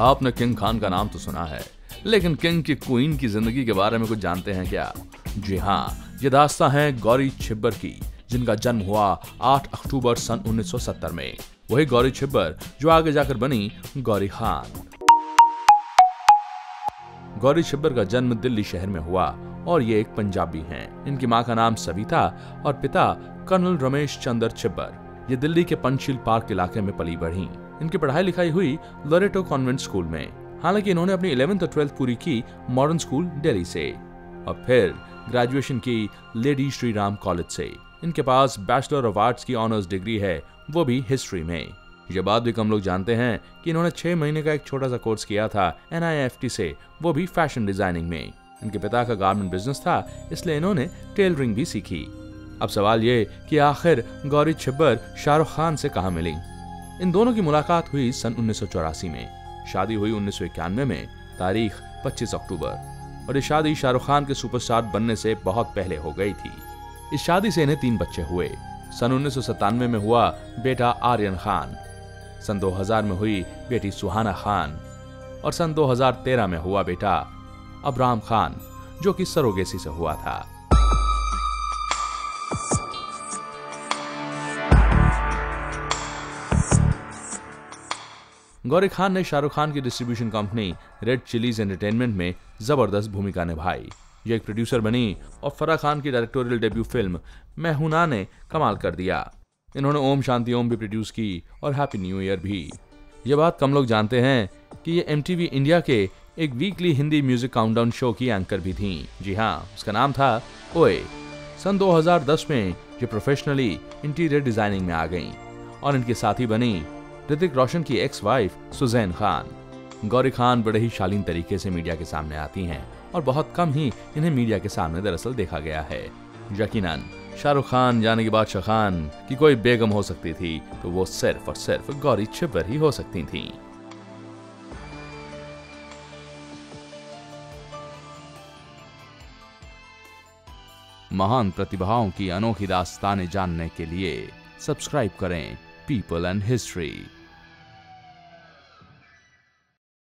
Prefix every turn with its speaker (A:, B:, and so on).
A: आपने किंग खान का नाम तो सुना है, लेकिन किंग की क्वीन की ज़िंदगी के बारे में कुछ जानते हैं क्या? जी हाँ ये दास्ता है गौरी छिब्बर की, जिनका जन्म हुआ 8 अक्टूबर सन 1970 में। वही गौरी छिब्बर जो आगे जाकर बनी गौरी खान। गौरी छिब्बर का जन्म दिल्ली शहर में हुआ, और ये एक पंजाबी हैं। इनकी माँ का नाम सविता और पिता कर्नल रमेश चंद्र छिब्बर। ये दिल्ली के पंचशील पार्क इलाके में पली बढ़ी। इनकी पढ़ाई लिखाई हुई लोरेटो कॉन्वेंट स्कूल में। हालाँकि इन्होंने अपनी इलेवेंथ और ट्वेल्थ पूरी की मॉडर्न स्कूल दिल्ली से। और फिर ग्रेजुएशन की लेडी श्री राम कॉलेज से। इनके पास बैचलर ऑफ़ आर्ट्स की ऑनर्स डिग्री है, वो भी हिस्ट्री में। ये बात भी कम लोग जानते हैं कि इन्होंने छह महीने का एक छोटा सा कोर्स किया था एन से, वो भी फ़ैशन डिज़ाइनिंग में। इनके पिता का गारमेंट बिज़नेस था, इसलिए इन्होंने टेलरिंग भी सीखी। अब सवाल ये कि आखिर गौरी छिब्बर शाहरुख खान से कहा मिली? इन दोनों की मुलाकात हुई सन उन्नीस सौ चौरासी में। शादी हुई उन्नीस में, तारीख 25 अक्टूबर। और ये शादी शाहरुख खान के सुपरस्टार बनने से बहुत पहले हो गई थी। इस शादी से इन्हें तीन बच्चे हुए। सन उन्नीस सौ सत्तानवे में हुआ बेटा आर्यन खान। सन 2000 में हुई बेटी सुहाना खान। और सन 2013 में हुआ बेटा अब्राम खान, जो कि सरोगेसी से हुआ था। गौरी खान ने शाहरुख खान की distribution company Red Chillies Entertainment में ज़बरदस्त भूमिका निभाई। ये एक प्रोड्यूसर बनी और फरा खान की डायरेक्टोरियल डेब्यू फ़िल्म मैं ने कमाल कर दिया। इन्होंने ओम शांति ओम भी प्रोड्यूस की और हैप्पी न्यू ईयर भी। ये बात कम लोग जानते हैं कि ये एम इंडिया के एक weekly Hindi music countdown show की एंकर भी थी। जी हाँ उसका नाम था ओए। सन 2010 में ये प्रोफेशनली इंटीरियर डिज़ाइनिंग में आ गई और इनके साथी बनी ऋतिक रोशन की एक्स वाइफ सुजैन खान गौरी खान बड़े ही शालीन तरीके से मीडिया के सामने आती हैं और बहुत कम ही इन्हें मीडिया के सामने दरअसल देखा गया है। यकीनन, शाहरुख खान यानी कि बादशाह खान की कोई बेगम हो सकती थी तो वो सिर्फ़ और सिर्फ़ गौरी छिब्बर ही हो सकती थी। महान प्रतिभाओं की अनोखी दास्तानें जानने के लिए सब्सक्राइब करें पीपल एंड हिस्ट्री